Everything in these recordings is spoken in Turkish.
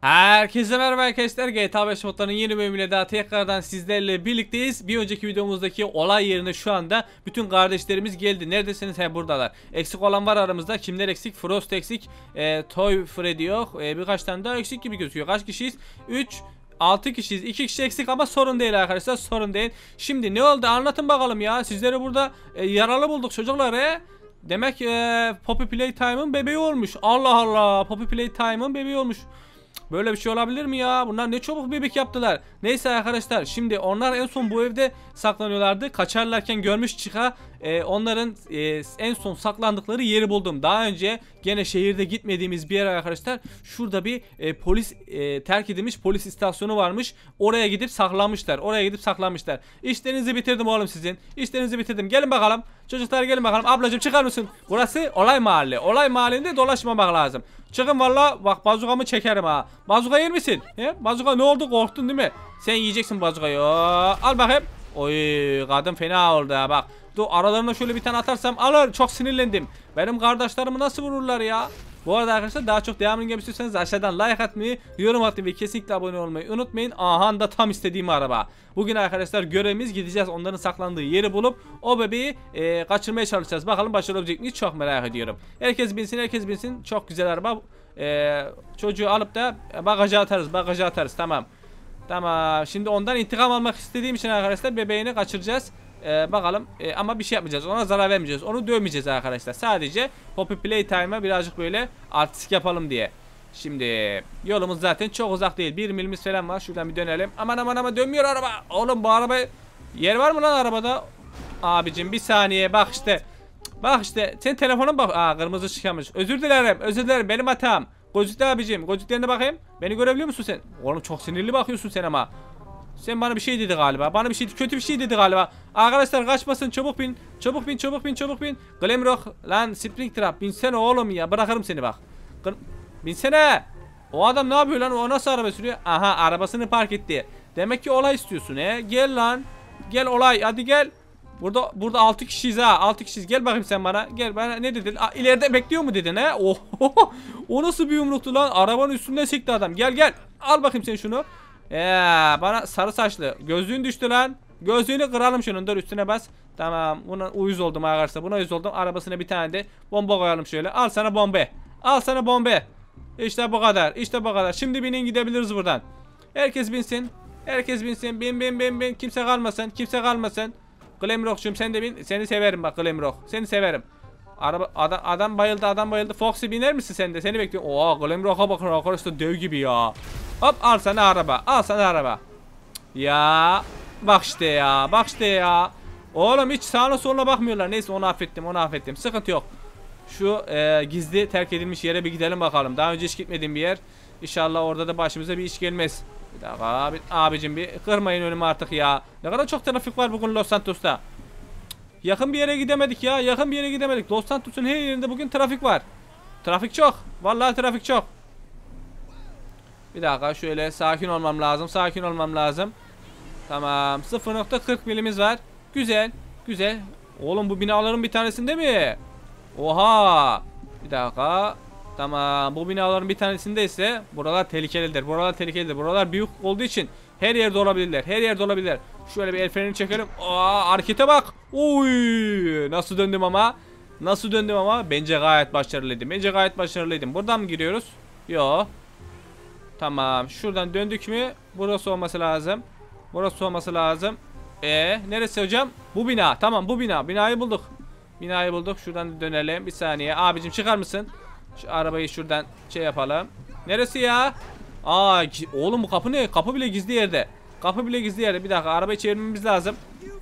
Herkese merhaba arkadaşlar GTA 5 modlarının yeni bölümüyle daha tekrardan sizlerle birlikteyiz. Bir önceki videomuzdaki olay yerine şu anda bütün kardeşlerimiz geldi. Neredesiniz? He buradalar. Eksik olan var aramızda. Kimler eksik? Frost eksik. E, Toy Freddy yok. E, birkaç tane daha eksik gibi gözüküyor. Kaç kişiyiz? 3 6 kişiyiz. 2 kişi eksik ama sorun değil arkadaşlar. Sorun değil. Şimdi ne oldu? Anlatın bakalım ya. Sizleri burada e, yaralı bulduk çocuklar he. Demek e, Poppy Playtime'ın bebeği olmuş. Allah Allah. Poppy Playtime'ın bebeği olmuş. Böyle bir şey olabilir mi ya? Bunlar ne çabuk bebek yaptılar. Neyse arkadaşlar şimdi onlar en son bu evde saklanıyorlardı. Kaçarlarken görmüş çıka e, onların e, en son saklandıkları yeri buldum. Daha önce gene şehirde gitmediğimiz bir yer arkadaşlar. Şurada bir e, polis e, terk edilmiş polis istasyonu varmış. Oraya gidip saklanmışlar. Oraya gidip saklanmışlar. İşlerinizi bitirdim oğlum sizin. İşlerinizi bitirdim. Gelin bakalım. Çocuklar gelin bakalım. Ablacığım çıkar mısın? Burası olay mahalle. Olay mahallinde dolaşmamak lazım. Çıkın valla bak bazukamı çekerim ha. Bazuka yer misin? He? Bazuka ne oldu korktun değil mi? Sen yiyeceksin bazukayı. Oo, al bakayım. Oy kadın fena oldu ha bak. Dur aralarına şöyle bir tane atarsam alır. Çok sinirlendim. Benim kardeşlerimi nasıl vururlar ya? Bu arada arkadaşlar daha çok devamını gelmek istiyorsanız aşağıdan like atmayı, yorum atmayı ve kesinlikle abone olmayı unutmayın. Aha da tam istediğim araba. Bugün arkadaşlar görevimiz gideceğiz onların saklandığı yeri bulup o bebeği e, kaçırmaya çalışacağız. Bakalım başarabilecek miyiz çok merak ediyorum. Herkes binsin herkes binsin. Çok güzel araba. E, çocuğu alıp da bagaja atarız bagaja atarız tamam. Tamam şimdi ondan intikam almak istediğim için arkadaşlar bebeğini kaçıracağız. Ee, bakalım. Ee, ama bir şey yapmayacağız. Ona zarar vermeyeceğiz. Onu dövmeyeceğiz arkadaşlar. Sadece Poppy Playtime'a birazcık böyle artistik yapalım diye. Şimdi yolumuz zaten çok uzak değil. Bir milimiz falan var. Şuradan bir dönelim. Aman aman aman. Dönmüyor araba. Oğlum bu araba yer var mı lan arabada? Abicim bir saniye. Bak işte. Bak işte. Sen telefonun bak. Aa kırmızı çıkamış özür dilerim. Özür dilerim. Benim hatam. Gözlükle abicim. Gözlüklerine bakayım. Beni görebiliyor musun sen? Oğlum çok sinirli bakıyorsun sen ama sen bana bir şey dedi galiba. Bana bir şey kötü bir şey dedi galiba. Arkadaşlar kaçmasın çabuk bin. Çabuk bin çabuk bin çabuk bin. Glamrock lan Springtrap binsene oğlum ya. Bırakırım seni bak. Binsene. O adam ne yapıyor lan? O nasıl araba sürüyor? Aha arabasını park etti. Demek ki olay istiyorsun he. Gel lan. Gel olay hadi gel. Burada burada 6 kişiyiz ha. 6 kişiyiz. Gel bakayım sen bana. Gel bana ne dedin? Aa, ileride bekliyor mu dedin he? Oh. o nasıl bir yumruktu lan? Arabanın üstünde sekti adam. Gel gel. Al bakayım sen şunu. Eee bana sarı saçlı. Gözlüğün düştü lan. Gözlüğünü kıralım şunun. Dur üstüne bas. Tamam. Buna uyuz oldum arkadaşlar. Buna uyuz oldum. Arabasına bir tane de bomba koyalım şöyle. Al sana bombe. Al sana bombe. İşte bu kadar. İşte bu kadar. Şimdi binin gidebiliriz buradan. Herkes binsin. Herkes binsin. Bin bin bin bin. Kimse kalmasın. Kimse kalmasın. Glamrock'cum sen de bin. Seni severim bak Glamrock. Seni severim. Araba adam, adam bayıldı adam bayıldı. Foxy biner misin sen de? Seni bekliyorum. Oo Glamrock'a bakın arkadaşlar dev gibi ya. Hop al sana araba. Al sana araba. Ya bak işte ya. Bak işte ya. Oğlum hiç sağına soluna bakmıyorlar. Neyse onu affettim onu affettim. Sıkıntı yok. Şu e, gizli terk edilmiş yere bir gidelim bakalım. Daha önce hiç gitmediğim bir yer. İnşallah orada da başımıza bir iş gelmez. Bir dakika abi, abicim bir kırmayın önümü artık ya. Ne kadar çok trafik var bugün Los Santos'ta. Yakın bir yere gidemedik ya. Yakın bir yere gidemedik. Los Santos'un her yerinde bugün trafik var. Trafik çok. Vallahi trafik çok. Bir dakika şöyle sakin olmam lazım. Sakin olmam lazım. Tamam. 0.40 milimiz var. Güzel. Güzel. Oğlum bu binaların bir tanesinde mi? Oha. Bir dakika. Tamam. Bu binaların bir tanesinde ise buralar tehlikelidir. Buralar tehlikelidir. Buralar büyük olduğu için her yerde olabilirler. Her yerde olabilirler. Şöyle bir el frenini çekelim. Aa, harekete bak. Uy, nasıl döndüm ama? Nasıl döndüm ama? Bence gayet başarılıydım. Bence gayet başarılıydım. Buradan mı giriyoruz? Yok. Tamam. Şuradan döndük mü? Burası olması lazım. Burası olması lazım. E neresi hocam? Bu bina. Tamam bu bina. Binayı bulduk. Binayı bulduk. Şuradan dönelim. Bir saniye. Abicim çıkar mısın? Şu arabayı şuradan şey yapalım. Neresi ya? Aa oğlum bu kapı ne? Kapı bile gizli yerde. Kapı bile gizli yerde. Bir dakika arabayı çevirmemiz lazım.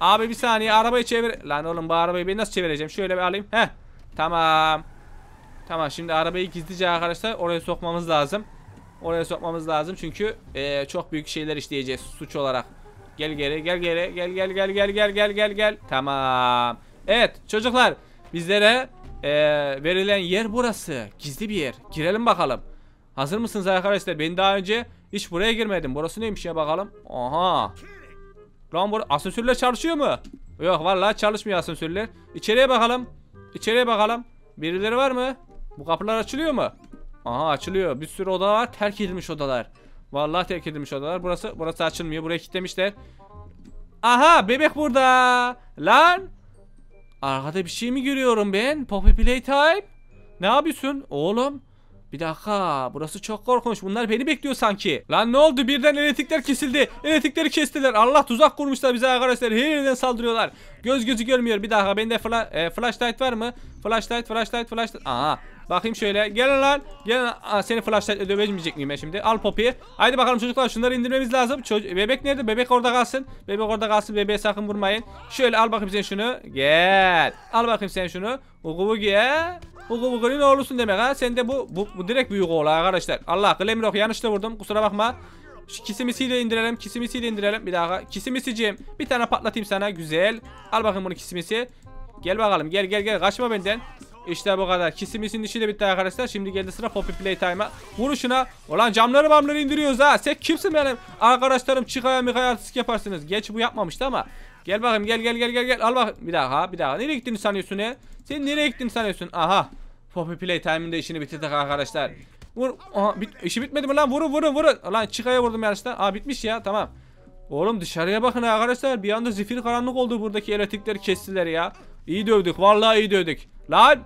Abi bir saniye arabayı çevir. Lan oğlum bu arabayı ben nasıl çevireceğim? Şöyle bir alayım. Heh. Tamam. Tamam şimdi arabayı gizlice arkadaşlar oraya sokmamız lazım. Oraya sokmamız lazım çünkü e, çok büyük şeyler işleyeceğiz suç olarak. Gel geri gel geri gel gel gel gel gel gel gel gel. Tamam. Evet çocuklar bizlere e, verilen yer burası. Gizli bir yer. Girelim bakalım. Hazır mısınız arkadaşlar? Ben daha önce hiç buraya girmedim. Burası neymiş ya bakalım. Aha. Lan bu asansörler çalışıyor mu? Yok vallahi çalışmıyor asansörler. İçeriye bakalım. İçeriye bakalım. Birileri var mı? Bu kapılar açılıyor mu? Aha açılıyor. Bir sürü oda var. Terk edilmiş odalar. Vallahi terk edilmiş odalar. Burası burası açılmıyor. Burayı kilitlemişler. Aha bebek burada. Lan. Arkada bir şey mi görüyorum ben? Poppy Playtime. Ne yapıyorsun oğlum? Bir dakika burası çok korkunç. Bunlar beni bekliyor sanki. Lan ne oldu? Birden elektrikler kesildi. Elektrikleri kestiler. Allah tuzak kurmuşlar bize arkadaşlar. Her yerden saldırıyorlar. Göz gözü görmüyor. Bir dakika bende fla e, flashlight var mı? Flashlight flashlight flashlight. Aha bakayım şöyle. Gelin lan Gelin. Aa, seni flashlight dövemeyecek miyim ben şimdi? Al Poppy'yi. Haydi bakalım çocuklar şunları indirmemiz lazım. Çocuk Bebek nerede? Bebek orada kalsın. Bebek orada kalsın. Bebeğe sakın vurmayın. Şöyle al bakayım sen şunu. Gel. Al bakayım sen şunu. Ugu bugi he Ugu bugi'nin oğlusun demek ha Sen de bu, bu, bu direkt büyük oğlu arkadaşlar Allah Glemrock yanlışla vurdum kusura bakma şu kisimisiyle indirelim. Kisimisiyle indirelim. Bir daha. Kisimisiciğim. Bir tane patlatayım sana. Güzel. Al bakayım bunu kisimisi. Gel bakalım. Gel gel gel. Kaçma benden. İşte bu kadar. Kisimisinin işi de bitti arkadaşlar. Şimdi geldi sıra Poppy Playtime'a. Vurun şuna. Ulan camları mamları indiriyoruz ha. Sen kimsin benim? Arkadaşlarım çıkaya mikaya artistik yaparsınız. Geç bu yapmamıştı ama. Gel bakayım gel gel gel gel gel. Al bak. Bir daha bir daha. Nereye gittiğini sanıyorsun he? Sen nereye gittiğini sanıyorsun? Aha. Poppy Playtime'ın da işini bitirdik arkadaşlar. Vur. Aha bit işi bitmedi mi lan? Vurun vurun vurun. Lan çıkaya vurdum yarışta. Aa bitmiş ya tamam. Oğlum dışarıya bakın arkadaşlar. Bir anda zifir karanlık oldu buradaki elektrikleri kestiler ya. İyi dövdük. Vallahi iyi dövdük. Lan.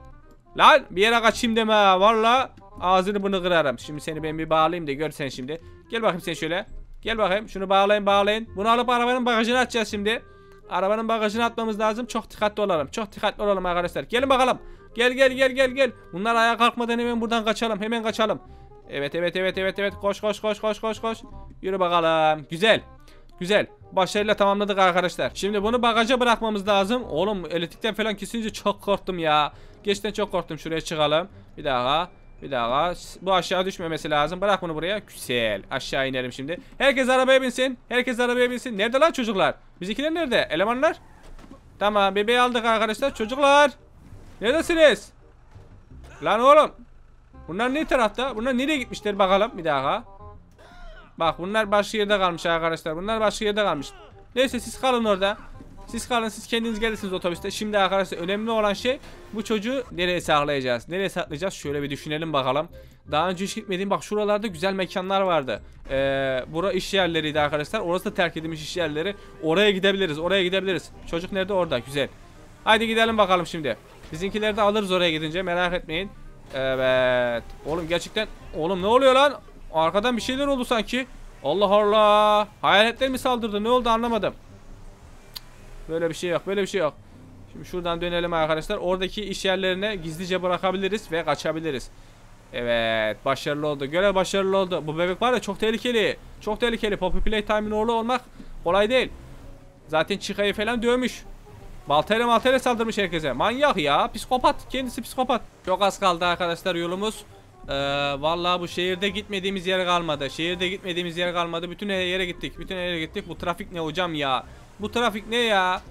Lan bir yere kaçayım deme. Vallahi ağzını bunu kırarım. Şimdi seni ben bir bağlayayım da gör sen şimdi. Gel bakayım sen şöyle. Gel bakayım. Şunu bağlayın bağlayın. Bunu alıp arabanın bagajına atacağız şimdi. Arabanın bagajına atmamız lazım. Çok dikkatli olalım. Çok dikkatli olalım arkadaşlar. Gelin bakalım. Gel gel gel gel gel. Bunlar ayağa kalkmadan hemen buradan kaçalım. Hemen kaçalım. Evet evet evet evet evet. Koş koş koş koş koş koş. Yürü bakalım. Güzel. Güzel. Başarıyla tamamladık arkadaşlar. Şimdi bunu bagaja bırakmamız lazım. Oğlum elektrikten falan kesince çok korktum ya. Geçten çok korktum. Şuraya çıkalım. Bir daha. Bir daha. Bu aşağı düşmemesi lazım. Bırak bunu buraya. Güzel. Aşağı inelim şimdi. Herkes arabaya binsin. Herkes arabaya binsin. Nerede lan çocuklar? Bizimkiler nerede? Elemanlar? Tamam bebeği aldık arkadaşlar. Çocuklar. Neredesiniz? Lan oğlum. Bunlar ne tarafta? Bunlar nereye gitmişler bakalım bir daha. Bak bunlar başka yerde kalmış arkadaşlar. Bunlar başka yerde kalmış. Neyse siz kalın orada. Siz kalın siz kendiniz gelirsiniz otobüste. Şimdi arkadaşlar önemli olan şey bu çocuğu nereye saklayacağız? Nereye saklayacağız? Şöyle bir düşünelim bakalım. Daha önce hiç gitmediğim bak şuralarda güzel mekanlar vardı. Ee, bura iş yerleriydi arkadaşlar. Orası da terk edilmiş iş yerleri. Oraya gidebiliriz. Oraya gidebiliriz. Çocuk nerede? Orada. Güzel. Haydi gidelim bakalım şimdi. Bizimkileri de alırız oraya gidince merak etmeyin. Evet. Oğlum gerçekten oğlum ne oluyor lan? Arkadan bir şeyler oldu sanki. Allah Allah. Hayaletler mi saldırdı? Ne oldu anlamadım. Böyle bir şey yok. Böyle bir şey yok. Şimdi şuradan dönelim arkadaşlar. Oradaki iş yerlerine gizlice bırakabiliriz ve kaçabiliriz. Evet. Başarılı oldu. Görev başarılı oldu. Bu bebek var ya çok tehlikeli. Çok tehlikeli. Poppy Playtime'in oğlu olmak kolay değil. Zaten Chica'yı falan dövmüş. Baltayla maltayla saldırmış herkese. Manyak ya. Psikopat. Kendisi psikopat. Çok az kaldı arkadaşlar yolumuz. Ee, vallahi bu şehirde gitmediğimiz yer kalmadı. Şehirde gitmediğimiz yer kalmadı. Bütün yere gittik. Bütün yere gittik. Bu trafik ne hocam ya? Bu trafik ne ya?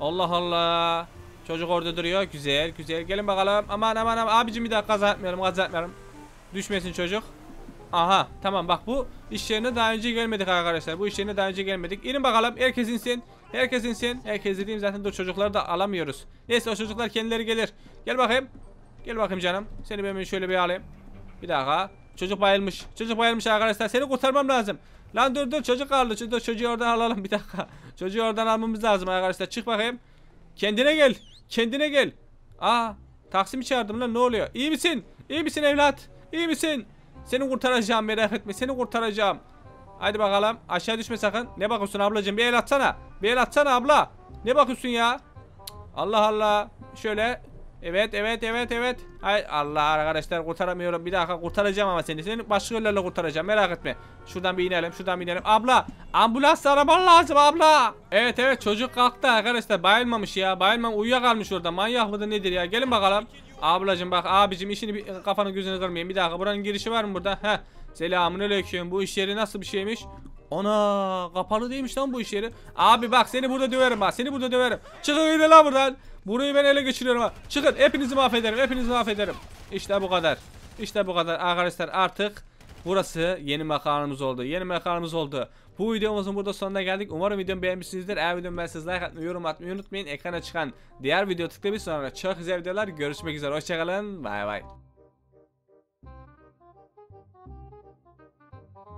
Allah Allah. Çocuk orada duruyor. Güzel güzel. Gelin bakalım. Aman aman aman. Abicim bir dakika kaza etmeyelim. Kaza etmeyelim. Düşmesin çocuk. Aha tamam bak bu iş yerine daha önce gelmedik arkadaşlar. Bu iş yerine daha önce gelmedik. İnin bakalım. Herkes insin. Herkes insin. Herkes dediğim zaten dur çocukları da alamıyoruz. Neyse o çocuklar kendileri gelir. Gel bakayım. Gel bakayım canım. Seni ben şöyle bir alayım. Bir dakika. Çocuk bayılmış. Çocuk bayılmış arkadaşlar. Seni kurtarmam lazım. Lan dur dur çocuk kaldı. Dur, çocuğu oradan alalım bir dakika. Çocuğu oradan almamız lazım arkadaşlar. Çık bakayım. Kendine gel. Kendine gel. Aa, Taksim'i çağırdım lan ne oluyor? İyi misin? İyi misin evlat? İyi misin? Seni kurtaracağım merak etme. Seni kurtaracağım. Hadi bakalım. Aşağı düşme sakın. Ne bakıyorsun ablacığım? Bir el atsana. Bir el atsana abla. Ne bakıyorsun ya? Allah Allah. Şöyle. Evet evet evet evet. Hay Allah arkadaşlar kurtaramıyorum. Bir dakika kurtaracağım ama seni. Seni başka yollarla kurtaracağım. Merak etme. Şuradan bir inelim. Şuradan bir inelim. Abla. Ambulans araban lazım abla. Evet evet çocuk kalktı arkadaşlar. Bayılmamış ya. Bayılmam uyuyakalmış orada. Manyak mıdır nedir ya? Gelin bakalım. Ablacım bak abicim işini bir, kafanı gözünü kırmayın. Bir dakika buranın girişi var mı burada? Heh. Selamun aleyküm. Bu iş yeri nasıl bir şeymiş? Ana kapalı değilmiş lan bu iş yeri. Abi bak seni burada döverim bak. Seni burada döverim. Çıkın lan buradan. Burayı ben ele geçiriyorum. Çıkın hepinizi mahvederim. Hepinizi mahvederim. İşte bu kadar. İşte bu kadar arkadaşlar artık burası yeni makamımız oldu. Yeni makamımız oldu. Bu videomuzun burada sonuna geldik. Umarım videomu beğenmişsinizdir. Eğer videomu beğendiyseniz like atmayı, yorum atmayı unutmayın. Ekrana çıkan diğer video tıklayıp sonra çok güzel videolar görüşmek üzere. Hoşçakalın. Bay bay.